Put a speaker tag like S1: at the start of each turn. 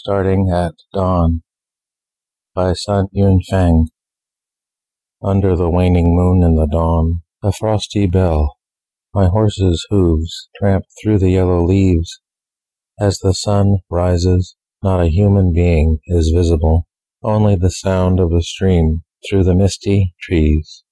S1: Starting at Dawn by Sun Yun Fang Under the waning moon in the dawn, a frosty bell, my horse's hooves tramp through the yellow leaves. As the sun rises, not a human being is visible, only the sound of a stream through the misty trees.